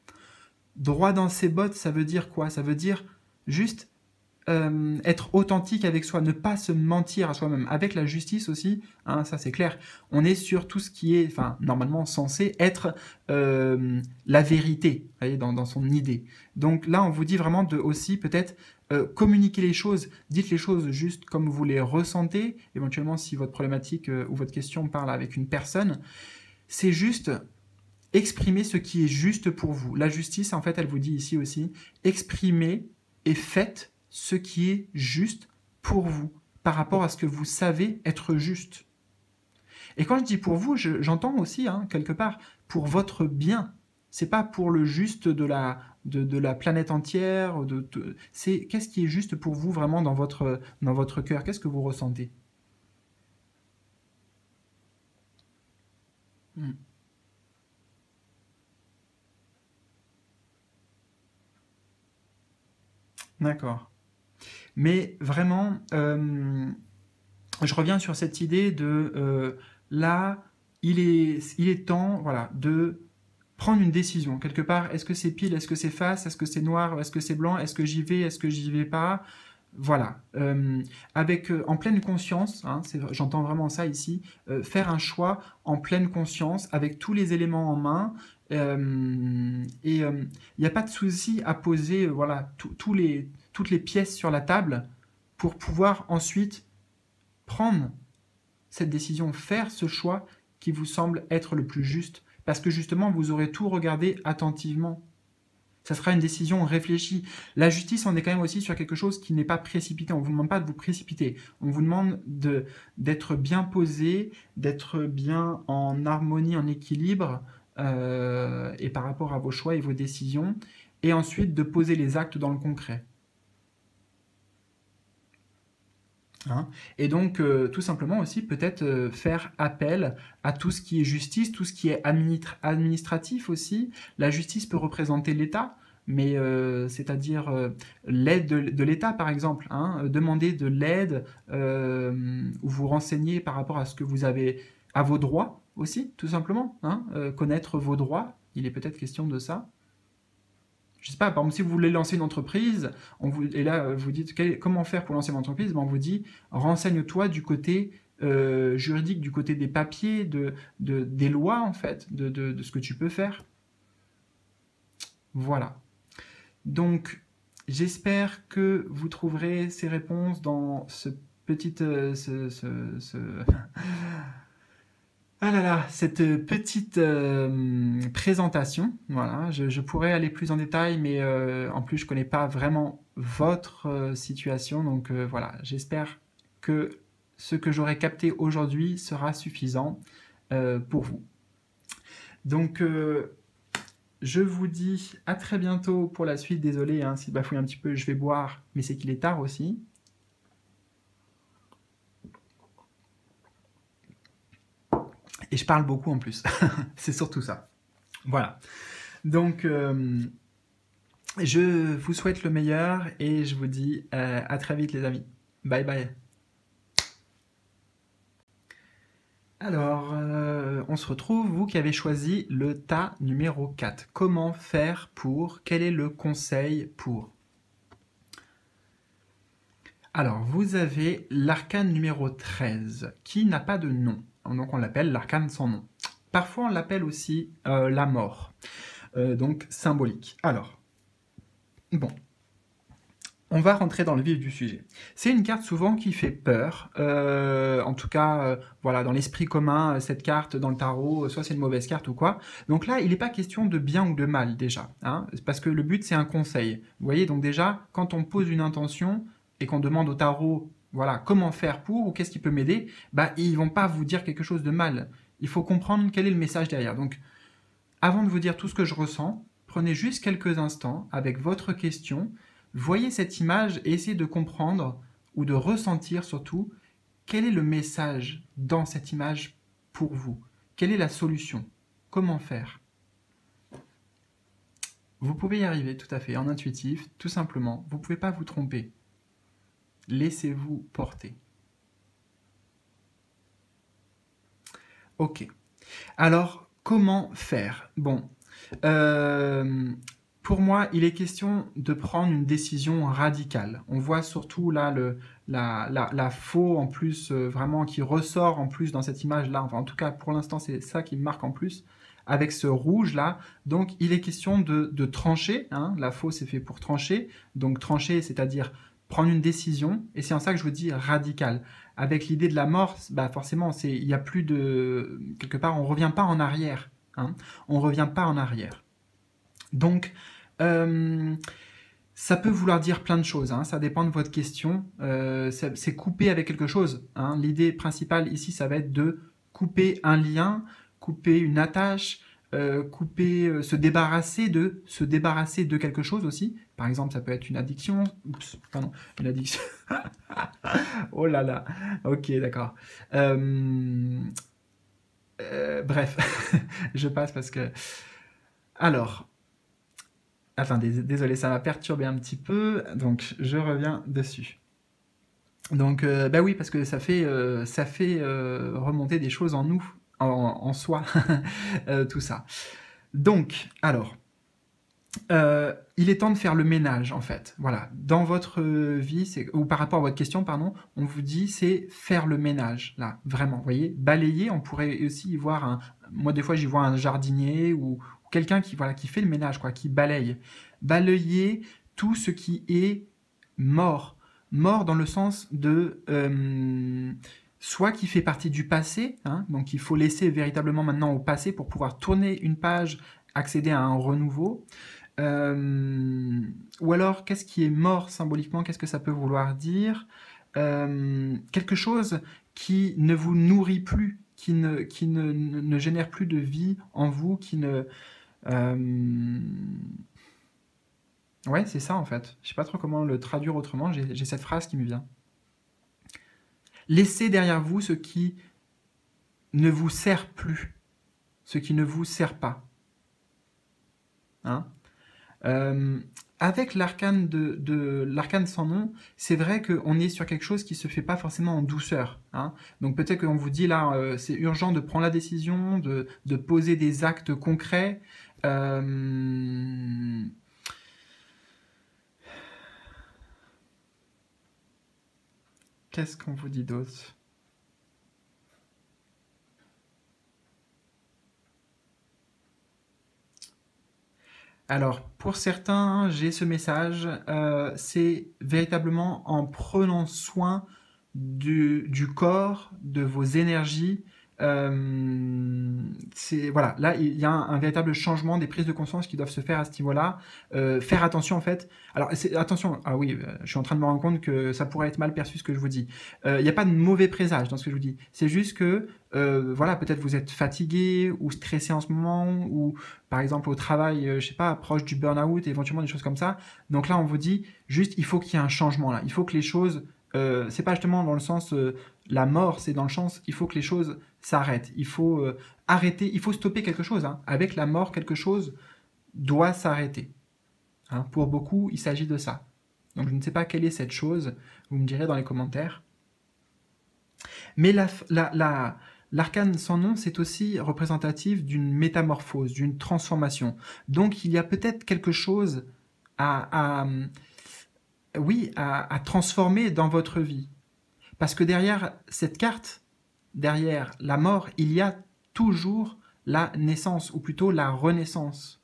Droit dans ses bottes, ça veut dire quoi? Ça veut dire juste euh, être authentique avec soi, ne pas se mentir à soi-même. Avec la justice aussi, hein, ça c'est clair, on est sur tout ce qui est, enfin, normalement censé être euh, la vérité, voyez, dans, son idée. Donc là, on vous dit vraiment de aussi peut-être euh, communiquer les choses, dites les choses juste comme vous les ressentez, éventuellement si votre problématique ou votre question parle avec une personne, c'est juste exprimer ce qui est juste pour vous. La justice, en fait, elle vous dit ici aussi, exprimez et faites ce qui est juste pour vous, par rapport à ce que vous savez être juste. Et quand je dis pour vous, j'entends aussi, hein, quelque part, pour votre bien. C'est pas pour le juste de la, planète entière. C'est qu'est-ce qui est juste pour vous vraiment dans votre, dans votre cœur? Qu'est-ce que vous ressentez? Hmm. D'accord. Mais vraiment, euh, je reviens sur cette idée de euh, là, il est, il est temps voilà, de prendre une décision. Quelque part, est-ce que c'est pile, est-ce que c'est face, est-ce que c'est noir, est-ce que c'est blanc, est-ce que j'y vais, est-ce que j'y vais pas? Voilà, euh, avec en pleine conscience, hein, j'entends vraiment ça ici, faire un choix en pleine conscience avec tous les éléments en main. et il n'y a pas de souci à poser voilà, tous les, toutes les pièces sur la table pour pouvoir ensuite prendre cette décision, faire ce choix qui vous semble être le plus juste. Parce que justement, vous aurez tout regardé attentivement ça sera une décision réfléchie. La justice, on est quand même aussi sur quelque chose qui n'est pas précipité. On ne vous demande pas de vous précipiter. On vous demande d'être bien posé, d'être bien en harmonie, en équilibre, euh, et par rapport à vos choix et vos décisions, et ensuite de poser les actes dans le concret. Hein et donc, euh, tout simplement aussi, peut-être euh, faire appel à tout ce qui est justice, tout ce qui est administratif aussi. La justice peut représenter l'État, mais euh, c'est-à-dire l'aide de, l'État, par exemple. Hein, demander de l'aide ou vous renseigner par rapport à ce que vous avez, à vos droits aussi, tout simplement. Hein, connaître vos droits, il est peut-être question de ça je sais pas, par exemple, si vous voulez lancer une entreprise, on vous, et là, vous dites comment faire pour lancer une entreprise, ben, on vous dit renseigne-toi du côté euh, juridique, du côté des papiers, de, des lois, en fait, de, ce que tu peux faire. Voilà. Donc, j'espère que vous trouverez ces réponses dans ce petit. Euh, ah là là, cette petite euh, présentation, voilà, je, pourrais aller plus en détail, mais euh, en plus je connais pas vraiment votre euh, situation, donc voilà, j'espère que ce que j'aurai capté aujourd'hui sera suffisant pour vous. Donc je vous dis à très bientôt pour la suite, désolé hein, si je bafouille un petit peu, je vais boire, mais c'est qu'il est tard aussi. Et je parle beaucoup en plus. c'est surtout ça. Voilà. Donc, euh, je vous souhaite le meilleur et je vous dis euh, à très vite les amis. Bye bye. Alors, euh, on se retrouve, vous qui avez choisi le tas numéro 4. Comment faire pour Quel est le conseil pour? Alors, vous avez l'arcane numéro 13 qui n'a pas de nom donc on l'appelle l'arcane sans nom. Parfois on l'appelle aussi euh, la mort, euh, donc symbolique. Alors, bon, on va rentrer dans le vif du sujet. C'est une carte souvent qui fait peur, euh, en tout cas, voilà, dans l'esprit commun, cette carte dans le tarot, soit c'est une mauvaise carte ou quoi. Donc là, il n'est pas question de bien ou de mal déjà, hein, parce que le but c'est un conseil. Vous voyez, donc déjà, quand on pose une intention et qu'on demande au tarot voilà, comment faire pour ou qu'est-ce qui peut m'aider, bah ils vont pas vous dire quelque chose de mal. Il faut comprendre quel est le message derrière. Donc, avant de vous dire tout ce que je ressens, prenez juste quelques instants avec votre question, voyez cette image et essayez de comprendre ou de ressentir surtout quel est le message dans cette image pour vous. Quelle est la solution? Comment faire? Vous pouvez y arriver tout à fait en intuitif, tout simplement. Vous ne pouvez pas vous tromper. Laissez-vous porter. Ok. Alors, comment faire? Bon, euh, pour moi, il est question de prendre une décision radicale. On voit surtout là la, la, faux en plus, euh, vraiment qui ressort en plus dans cette image-là. Enfin, en tout cas, pour l'instant, c'est ça qui me marque en plus avec ce rouge-là. Donc, il est question de, trancher. Hein. La faux, c'est fait pour trancher. Donc, trancher, c'est-à-dire prendre une décision, et c'est en ça que je vous dis radical. Avec l'idée de la mort, bah forcément, il n'y a plus de... Quelque part, on ne revient pas en arrière. Hein. On revient pas en arrière. Donc, euh, ça peut vouloir dire plein de choses, hein. ça dépend de votre question. Euh, c'est couper avec quelque chose. Hein. L'idée principale ici, ça va être de couper un lien, couper une attache, euh, couper, euh, se débarrasser de, se débarrasser de quelque chose aussi. Par exemple, ça peut être une addiction. Oups, pardon, une addiction. oh là là. Ok, d'accord. Euh, bref, je passe parce que. Alors. Attendez, désolé, ça m'a perturbé un petit peu. Donc, je reviens dessus. Donc, bah oui, parce que ça fait, ça fait remonter des choses en nous en, soi, euh, tout ça. Donc, alors, euh, il est temps de faire le ménage, en fait. Voilà, dans votre vie, ou par rapport à votre question, pardon, on vous dit c'est faire le ménage, là, vraiment. Vous voyez, balayer, on pourrait aussi y voir un. Moi, des fois, j'y vois un jardinier ou, quelqu'un qui, voilà, qui fait le ménage, quoi, qui balaye. Balayer tout ce qui est mort. Mort dans le sens de. Euh, soit qui fait partie du passé, hein, donc il faut laisser véritablement maintenant au passé pour pouvoir tourner une page, accéder à un renouveau, euh, ou alors, qu'est-ce qui est mort symboliquement Qu'est-ce que ça peut vouloir dire? Euh, Quelque chose qui ne vous nourrit plus, qui, ne, génère plus de vie en vous, qui ne... Euh, ouais, c'est ça en fait. Je sais pas trop comment le traduire autrement, j'ai cette phrase qui me vient. Laissez derrière vous ce qui ne vous sert plus, ce qui ne vous sert pas. Hein? Euh, avec l'arcane de, l'arcane sans nom, c'est vrai qu'on est sur quelque chose qui se fait pas forcément en douceur. Hein? Donc peut-être qu'on vous dit là, euh, c'est urgent de prendre la décision, de, poser des actes concrets. Euh, qu'est-ce qu'on vous dit d'autre? Alors, pour certains, j'ai ce message, euh, c'est véritablement en prenant soin du, corps, de vos énergies, euh, voilà, là il y a un, véritable changement des prises de conscience qui doivent se faire à ce niveau-là. Euh, faire attention en fait. Alors attention, ah oui, euh, je suis en train de me rendre compte que ça pourrait être mal perçu ce que je vous dis. Il n'y a pas de mauvais présage dans ce que je vous dis. C'est juste que voilà, peut-être vous êtes fatigué ou stressé en ce moment ou par exemple au travail, je sais pas, proche du burn-out, éventuellement des choses comme ça. Donc là on vous dit juste il faut qu'il y ait un changement là. Il faut que les choses c'est pas justement dans le sens la mort, c'est dans le sens il faut que les choses s'arrête. Il faut euh, arrêter, il faut stopper quelque chose. Hein. Avec la mort, quelque chose doit s'arrêter. Hein. Pour beaucoup, il s'agit de ça. Donc je ne sais pas quelle est cette chose, vous me direz dans les commentaires. Mais l'arcane la, sans nom, c'est aussi représentatif d'une métamorphose, d'une transformation. Donc il y a peut-être quelque chose à, à transformer dans votre vie. Parce que derrière cette carte, derrière la mort, il y a toujours la naissance, ou plutôt la renaissance.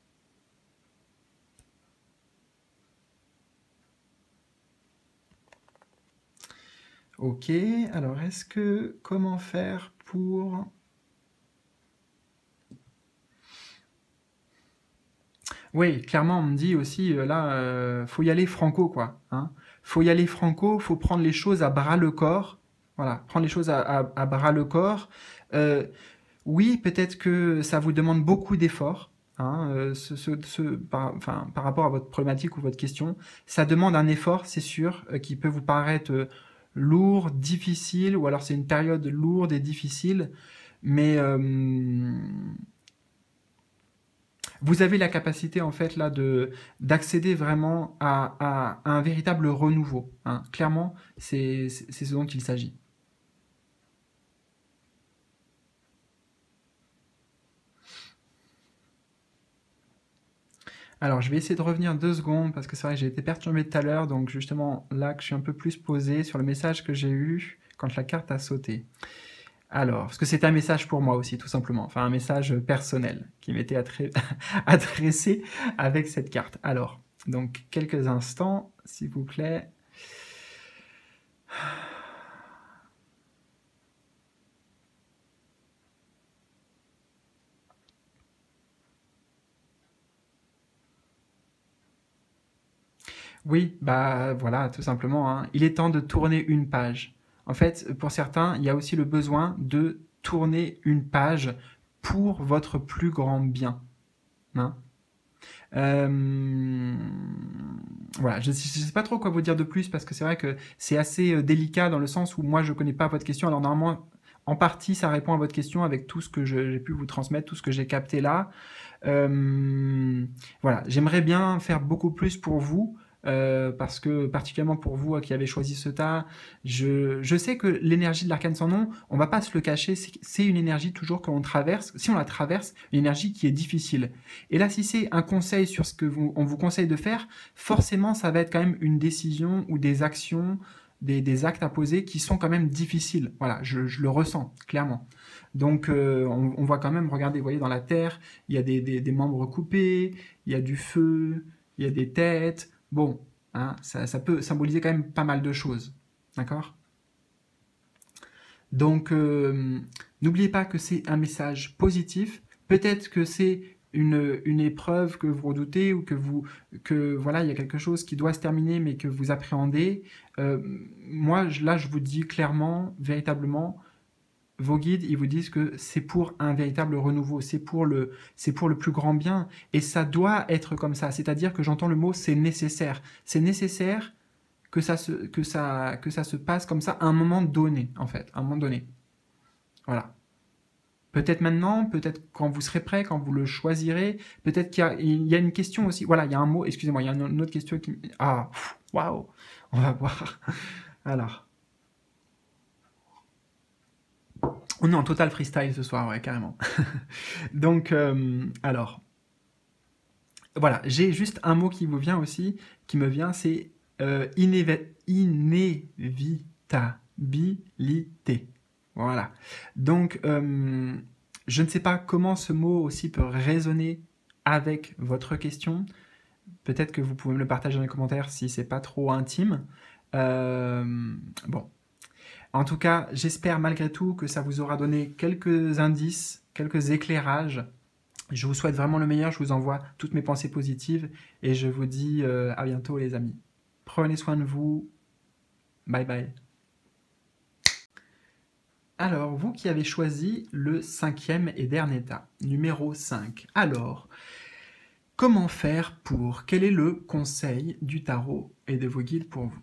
Ok, alors est-ce que comment faire pour... Oui, clairement, on me dit aussi, euh, là, euh, faut y aller franco, quoi. Hein. Faut y aller franco, faut prendre les choses à bras le corps, voilà, prendre les choses à, bras le corps. Euh, oui, peut-être que ça vous demande beaucoup d'efforts. Hein, euh, par, rapport à votre problématique ou votre question, ça demande un effort, c'est sûr, euh, qui peut vous paraître lourd, difficile, ou alors c'est une période lourde et difficile, mais vous avez la capacité en fait là de d'accéder vraiment à, un véritable renouveau. Hein. Clairement, c'est ce dont il s'agit. Alors, je vais essayer de revenir deux secondes parce que c'est vrai que j'ai été perturbé tout à l'heure, donc justement là que je suis un peu plus posé sur le message que j'ai eu quand la carte a sauté. Alors, parce que c'est un message pour moi aussi, tout simplement, enfin un message personnel qui m'était adressé avec cette carte. Alors, donc quelques instants, s'il vous plaît. Oui, bah voilà, tout simplement. Hein. Il est temps de tourner une page. En fait, pour certains, il y a aussi le besoin de tourner une page pour votre plus grand bien. Hein. Euh, voilà, je ne sais pas trop quoi vous dire de plus parce que c'est vrai que c'est assez euh, délicat dans le sens où moi je ne connais pas votre question. Alors normalement, en partie, ça répond à votre question avec tout ce que j'ai pu vous transmettre, tout ce que j'ai capté là. Euh, voilà, j'aimerais bien faire beaucoup plus pour vous. Euh, parce que particulièrement pour vous qui avez choisi ce tas, je, je sais que l'énergie de l'arcane sans nom, on va pas se le cacher, c'est une énergie toujours qu'on traverse, si on la traverse, une énergie qui est difficile. Et là, si c'est un conseil sur ce que vous, on vous conseille de faire, forcément, ça va être quand même une décision ou des actions, des, des actes à poser qui sont quand même difficiles. Voilà, je, je le ressens clairement. Donc, euh, on, on, voit quand même, regardez, vous voyez, dans la terre, il y a des, des, des membres coupés, il y a du feu, il y a des têtes. Bon, hein, ça, peut symboliser quand même pas mal de choses. D'accord? Donc, euh, n'oubliez pas que c'est un message positif. Peut-être que c'est une, une, épreuve que vous redoutez ou que vous que voilà il y a quelque chose qui doit se terminer mais que vous appréhendez. Euh, moi là je vous dis clairement, véritablement, vos guides, ils vous disent que c'est pour un véritable renouveau, c'est pour le, c'est pour le plus grand bien, et ça doit être comme ça. C'est-à-dire que j'entends le mot c'est nécessaire. C'est nécessaire que ça se, que ça, que ça se passe comme ça à un moment donné, en fait, à un moment donné. Voilà. Peut-être maintenant, peut-être quand vous serez prêt, quand vous le choisirez. Peut-être qu'il y y a une question aussi. Voilà, il y a un mot. Excusez-moi, il y a une autre question qui. Ah, waouh. On va voir. Alors. On est en total freestyle ce soir, ouais, carrément. Donc, euh, alors, voilà, j'ai juste un mot qui vous vient aussi, qui me vient, c'est euh, inévitabilité. Voilà. Donc, euh, je ne sais pas comment ce mot aussi peut résonner avec votre question. Peut-être que vous pouvez me le partager dans les commentaires si c'est pas trop intime. Euh, bon, en tout cas, j'espère malgré tout que ça vous aura donné quelques indices, quelques éclairages. Je vous souhaite vraiment le meilleur, je vous envoie toutes mes pensées positives et je vous dis euh, à bientôt les amis. Prenez soin de vous. Bye bye. Alors, vous qui avez choisi le cinquième et dernier état, numéro 5. Alors, comment faire pour Quel est le conseil du tarot et de vos guides pour vous?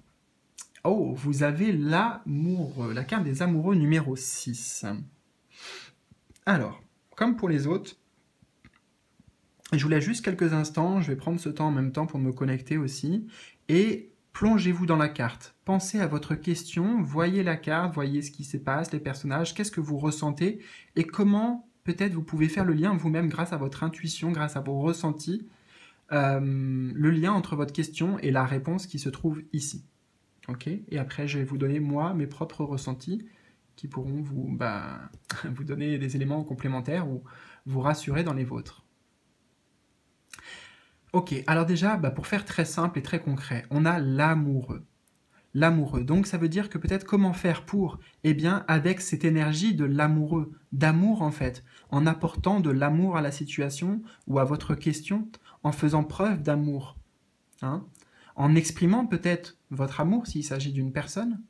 Oh, vous avez l'amoureux, la carte des amoureux numéro 6. Alors, comme pour les autres, je vous laisse juste quelques instants, je vais prendre ce temps en même temps pour me connecter aussi, et plongez-vous dans la carte. Pensez à votre question, voyez la carte, voyez ce qui se passe, les personnages, qu'est-ce que vous ressentez, et comment peut-être vous pouvez faire le lien vous-même grâce à votre intuition, grâce à vos ressentis, euh, le lien entre votre question et la réponse qui se trouve ici. Ok Et après, je vais vous donner, moi, mes propres ressentis qui pourront vous, bah, vous donner des éléments complémentaires ou vous rassurer dans les vôtres. Ok, alors déjà, bah, pour faire très simple et très concret, on a l'amoureux. L'amoureux. Donc ça veut dire que peut-être comment faire pour? Eh bien, avec cette énergie de l'amoureux, d'amour en fait, en apportant de l'amour à la situation ou à votre question, en faisant preuve d'amour. Hein en exprimant peut-être votre amour s'il s'agit d'une personne.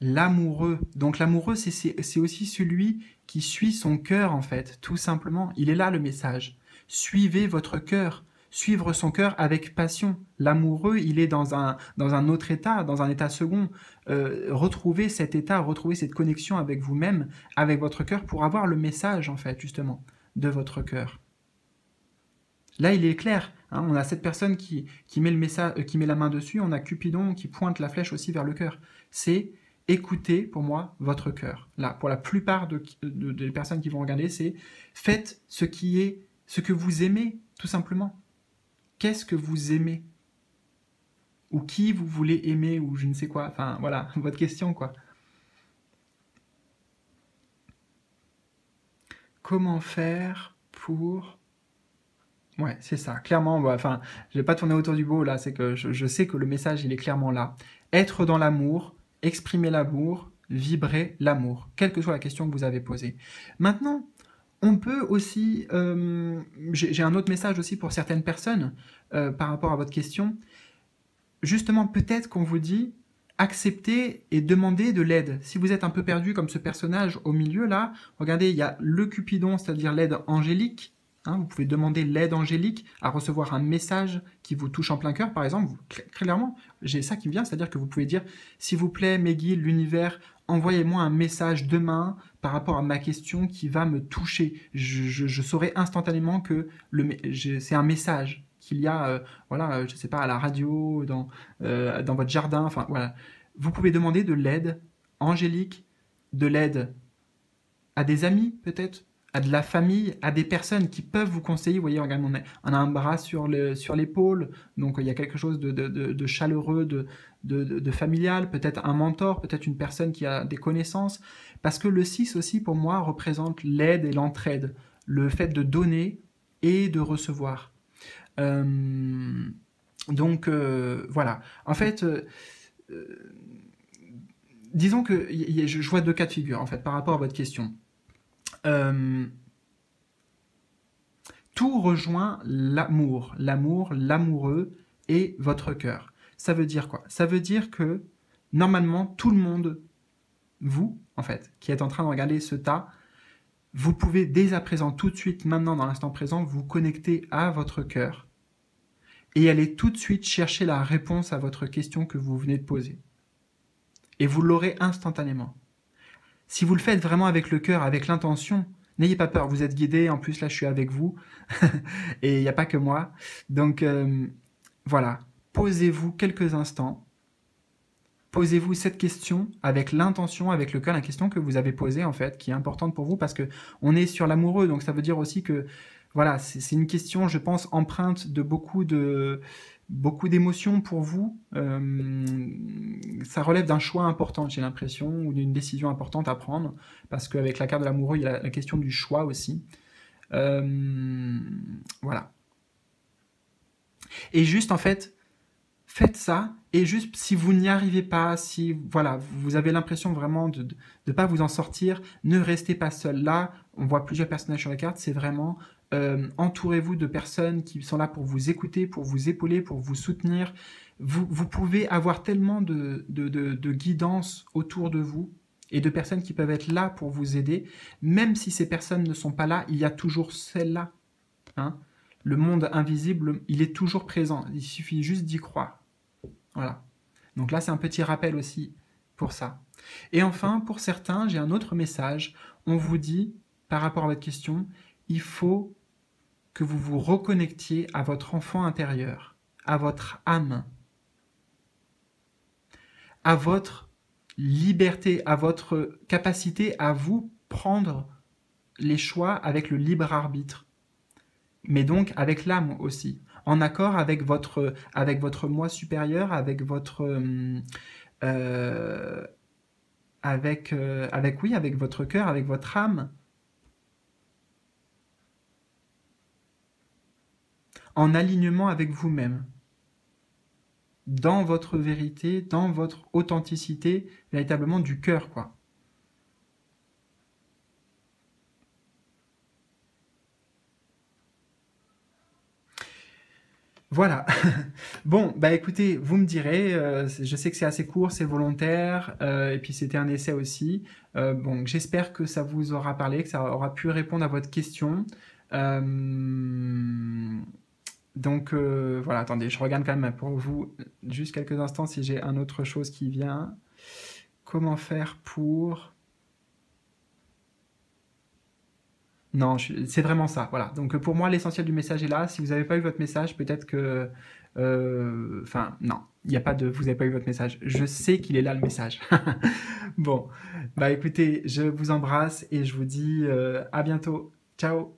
L'amoureux. Donc l'amoureux, c'est aussi celui qui suit son cœur, en fait, tout simplement. Il est là le message. Suivez votre cœur. Suivre son cœur avec passion. L'amoureux, il est dans un, autre état, dans un état second. Euh, retrouvez cet état, retrouvez cette connexion avec vous-même, avec votre cœur, pour avoir le message, en fait, justement, de votre cœur. Là, il est clair. Hein, on a cette personne euh, qui met la main dessus. On a Cupidon qui pointe la flèche aussi vers le cœur. C'est écoutez, pour moi, votre cœur. Là, pour la plupart des personnes qui vont regarder, c'est faites ce qui est, ce que vous aimez, tout simplement. Qu'est-ce que vous aimez? Ou qui vous voulez aimer, ou je ne sais quoi. Enfin, voilà, votre question, quoi. Comment faire pour Ouais, c'est ça. Clairement, bah, enfin, je vais pas tourner autour du beau là, c'est que je, sais que le message, il est clairement là. Être dans l'amour, exprimer l'amour, vibrer l'amour, quelle que soit la question que vous avez posée. Maintenant, on peut aussi, euh, j'ai un autre message aussi pour certaines personnes euh, par rapport à votre question. Justement, peut-être qu'on vous dit, accepter et demander de l'aide. Si vous êtes un peu perdu comme ce personnage au milieu là, regardez, il y a le Cupidon, c'est-à-dire l'aide angélique, Hein, vous pouvez demander l'aide angélique à recevoir un message qui vous touche en plein cœur, par exemple. clairement, j'ai ça qui me vient, c'est-à-dire que vous pouvez dire, s'il vous plaît, Meggy, l'univers, envoyez-moi un message demain par rapport à ma question qui va me toucher. Je, saurai instantanément que c'est un message qu'il y a, euh, voilà, je sais pas, à la radio, dans, euh, dans votre jardin, enfin voilà. Vous pouvez demander de l'aide angélique, de l'aide à des amis peut-être, à de la famille, à des personnes qui peuvent vous conseiller. Vous voyez, regarde, on, a un bras sur l'épaule, donc il y a quelque chose de, chaleureux, de, familial, peut-être un mentor, peut-être une personne qui a des connaissances. Parce que le 6 aussi, pour moi, représente l'aide et l'entraide, le fait de donner et de recevoir. Euh, donc euh, voilà. En fait, euh, disons que je vois deux cas de figure en fait par rapport à votre question. Euh, tout rejoint l'amour, l'amour, l'amoureux et votre cœur. Ça veut dire quoi? Ça veut dire que normalement tout le monde, vous en fait, qui êtes en train de regarder ce tas, vous pouvez dès à présent, tout de suite, maintenant dans l'instant présent, vous connecter à votre cœur et aller tout de suite chercher la réponse à votre question que vous venez de poser. Et vous l'aurez instantanément. Si vous le faites vraiment avec le cœur, avec l'intention, n'ayez pas peur, vous êtes guidé, en plus là je suis avec vous, et il n'y a pas que moi. Donc euh, voilà, posez-vous quelques instants, posez-vous cette question avec l'intention, avec le cœur, la question que vous avez posée en fait, qui est importante pour vous, parce que on est sur l'amoureux, donc ça veut dire aussi que voilà, c'est une question, je pense, empreinte de beaucoup de beaucoup d'émotions pour vous. Euh, ça relève d'un choix important, j'ai l'impression, ou d'une décision importante à prendre, parce qu'avec la carte de l'amoureux, il y a la, question du choix aussi. Euh, voilà. Et juste, en fait, faites ça, et juste, si vous n'y arrivez pas, si voilà, vous avez l'impression vraiment de ne pas vous en sortir, ne restez pas seul. Là, on voit plusieurs personnages sur la carte, c'est vraiment euh, entourez-vous de personnes qui sont là pour vous écouter, pour vous épauler, pour vous soutenir. Vous, pouvez avoir tellement de, guidance autour de vous et de personnes qui peuvent être là pour vous aider. Même si ces personnes ne sont pas là, il y a toujours celle-là. Hein. Le monde invisible, il est toujours présent. Il suffit juste d'y croire. Voilà. Donc là, c'est un petit rappel aussi pour ça. Et enfin, pour certains, j'ai un autre message. On vous dit, par rapport à votre question, il faut que vous vous reconnectiez à votre enfant intérieur, à votre âme, à votre liberté, à votre capacité à vous prendre les choix avec le libre arbitre, mais donc avec l'âme aussi, en accord avec votre, avec votre moi supérieur, avec votre... Euh, avec, euh, avec, oui, avec votre cœur, avec votre âme, en alignement avec vous-même, dans votre vérité, dans votre authenticité, véritablement du cœur, quoi. Voilà. bon, bah écoutez, vous me direz, euh, je sais que c'est assez court, c'est volontaire, euh, et puis c'était un essai aussi. Euh, bon, j'espère que ça vous aura parlé, que ça aura pu répondre à votre question. Donc euh, voilà, attendez, je regarde quand même pour vous juste quelques instants si j'ai un autre chose qui vient. Comment faire pour... Non, c'est vraiment ça, voilà. Donc pour moi, l'essentiel du message est là. Si vous n'avez pas eu votre message, peut-être que... Euh, enfin, non, il n'y a pas de... Vous n'avez pas eu votre message. Je sais qu'il est là, le message. bon, bah écoutez, je vous embrasse et je vous dis euh, à bientôt. Ciao